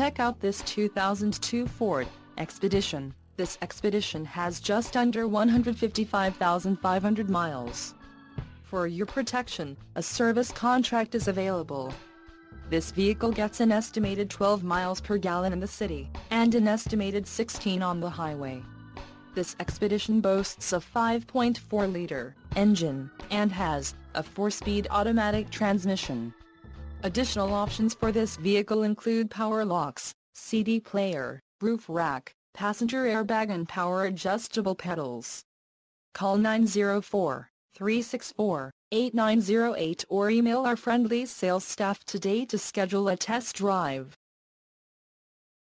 Check out this 2002 Ford Expedition. This Expedition has just under 155,500 miles. For your protection, a service contract is available. This vehicle gets an estimated 12 miles per gallon in the city, and an estimated 16 on the highway. This Expedition boasts a 5.4-liter engine, and has a 4-speed automatic transmission. Additional options for this vehicle include power locks, CD player, roof rack, passenger airbag and power adjustable pedals. Call 904-364-8908 or email our friendly sales staff today to schedule a test drive.